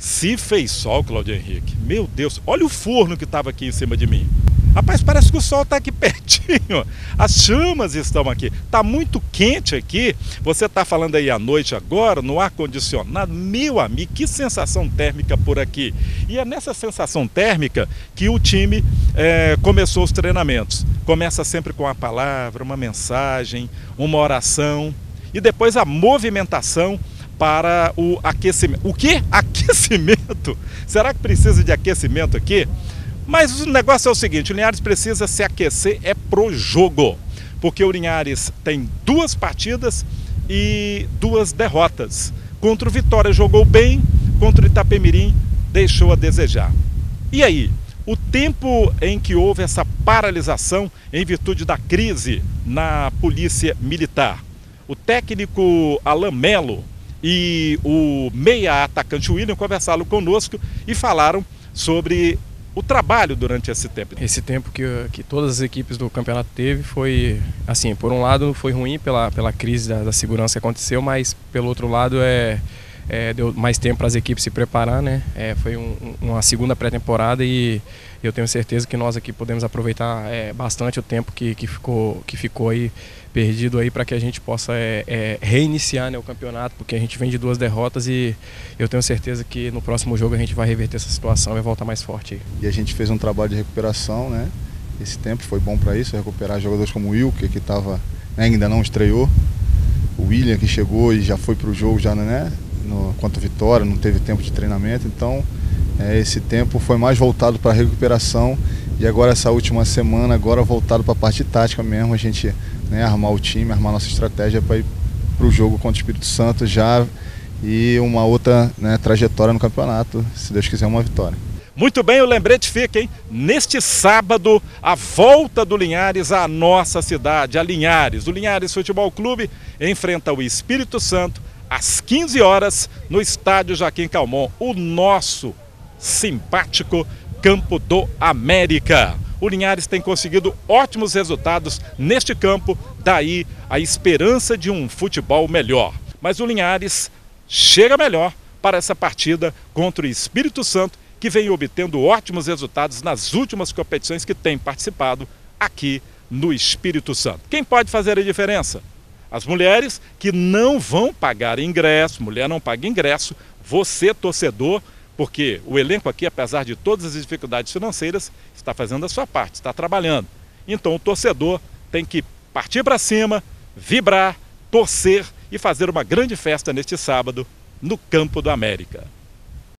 Se fez sol, Claudio Henrique, meu Deus, olha o forno que estava aqui em cima de mim. Rapaz, parece que o sol está aqui pertinho. As chamas estão aqui. Está muito quente aqui. Você está falando aí à noite agora, no ar-condicionado. Meu amigo, que sensação térmica por aqui. E é nessa sensação térmica que o time é, começou os treinamentos. Começa sempre com uma palavra, uma mensagem, uma oração. E depois a movimentação para o aquecimento. O que? Aquecimento? Será que precisa de aquecimento aqui? Mas o negócio é o seguinte: o Linhares precisa se aquecer é pro jogo. Porque o Linhares tem duas partidas e duas derrotas. Contra o Vitória jogou bem, contra o Itapemirim deixou a desejar. E aí? O tempo em que houve essa paralisação em virtude da crise na Polícia Militar. O técnico Alain Melo e o meia atacante William conversaram conosco e falaram sobre o trabalho durante esse tempo? Esse tempo que, que todas as equipes do campeonato teve foi, assim, por um lado foi ruim pela, pela crise da, da segurança que aconteceu, mas pelo outro lado é, é deu mais tempo para as equipes se preparar, né? É, foi um, uma segunda pré-temporada e eu tenho certeza que nós aqui podemos aproveitar é, bastante o tempo que, que, ficou, que ficou aí perdido aí para que a gente possa é, é, reiniciar né, o campeonato, porque a gente vem de duas derrotas e eu tenho certeza que no próximo jogo a gente vai reverter essa situação e voltar mais forte. Aí. E a gente fez um trabalho de recuperação, né? Esse tempo foi bom para isso, recuperar jogadores como o Wilker, que tava, né, ainda não estreou, o William que chegou e já foi para o jogo já, né? No, quanto Vitória, não teve tempo de treinamento, então é, esse tempo foi mais voltado para a recuperação e agora essa última semana, agora voltado para a parte tática mesmo, a gente né, armar o time, armar nossa estratégia para ir para o jogo contra o Espírito Santo já e uma outra né, trajetória no campeonato, se Deus quiser uma vitória. Muito bem, o lembrete fica, hein? Neste sábado, a volta do Linhares à nossa cidade, a Linhares. O Linhares Futebol Clube enfrenta o Espírito Santo às 15 horas no estádio Joaquim Calmon, o nosso simpático Campo do América o Linhares tem conseguido ótimos resultados neste campo, daí a esperança de um futebol melhor. Mas o Linhares chega melhor para essa partida contra o Espírito Santo, que vem obtendo ótimos resultados nas últimas competições que tem participado aqui no Espírito Santo. Quem pode fazer a diferença? As mulheres que não vão pagar ingresso, mulher não paga ingresso, você, torcedor, porque o elenco aqui, apesar de todas as dificuldades financeiras, está fazendo a sua parte, está trabalhando. Então o torcedor tem que partir para cima, vibrar, torcer e fazer uma grande festa neste sábado no Campo do América.